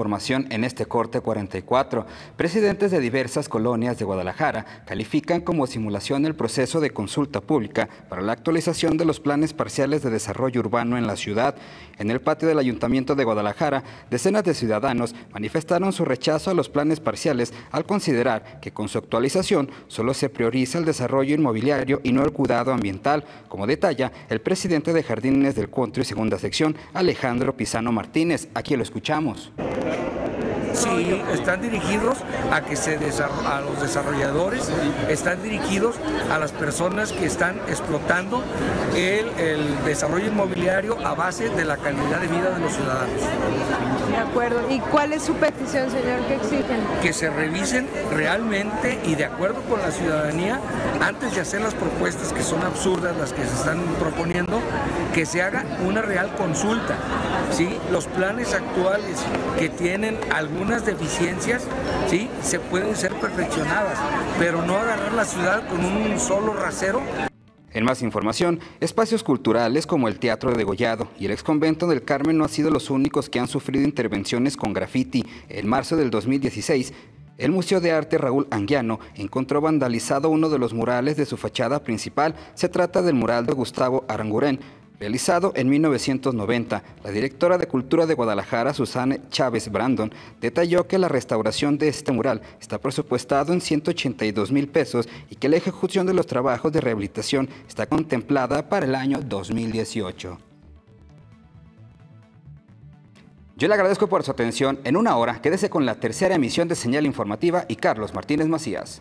información en este corte 44. Presidentes de diversas colonias de Guadalajara califican como simulación el proceso de consulta pública para la actualización de los planes parciales de desarrollo urbano en la ciudad. En el patio del Ayuntamiento de Guadalajara, decenas de ciudadanos manifestaron su rechazo a los planes parciales al considerar que con su actualización solo se prioriza el desarrollo inmobiliario y no el cuidado ambiental, como detalla el presidente de Jardines del Contro y Segunda Sección, Alejandro Pizano Martínez. Aquí lo escuchamos. Sí, están dirigidos a que se a los desarrolladores, están dirigidos a las personas que están explotando el, el desarrollo inmobiliario a base de la calidad de vida de los ciudadanos. De acuerdo. ¿Y cuál es su petición, señor, que exigen? Que se revisen realmente y de acuerdo con la ciudadanía, antes de hacer las propuestas que son absurdas, las que se están proponiendo, que se haga una real consulta. ¿Sí? Los planes actuales que tienen algunas deficiencias, ¿sí? se pueden ser perfeccionadas, pero no agarrar la ciudad con un solo rasero en más información, espacios culturales como el Teatro de Gollado y el exconvento del Carmen no han sido los únicos que han sufrido intervenciones con graffiti. En marzo del 2016, el Museo de Arte Raúl Anguiano encontró vandalizado uno de los murales de su fachada principal. Se trata del mural de Gustavo Aranguren, Realizado en 1990, la directora de Cultura de Guadalajara, Susana Chávez Brandon, detalló que la restauración de este mural está presupuestado en 182 mil pesos y que la ejecución de los trabajos de rehabilitación está contemplada para el año 2018. Yo le agradezco por su atención. En una hora, quédese con la tercera emisión de Señal Informativa y Carlos Martínez Macías.